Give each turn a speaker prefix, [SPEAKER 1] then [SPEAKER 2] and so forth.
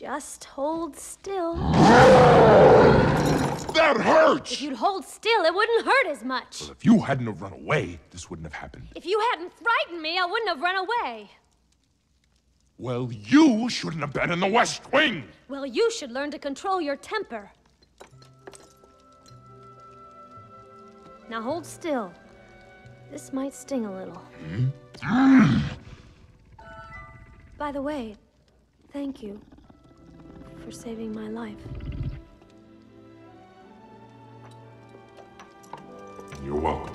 [SPEAKER 1] Just hold still.
[SPEAKER 2] That hurts!
[SPEAKER 1] If you'd hold still, it wouldn't hurt as much.
[SPEAKER 2] Well, if you hadn't have run away, this wouldn't have happened.
[SPEAKER 1] If you hadn't frightened me, I wouldn't have run away.
[SPEAKER 2] Well, you shouldn't have been in the West Wing!
[SPEAKER 1] Well, you should learn to control your temper. Now hold still. This might sting a little. Hmm? By the way, thank you for saving my life.
[SPEAKER 2] You're welcome.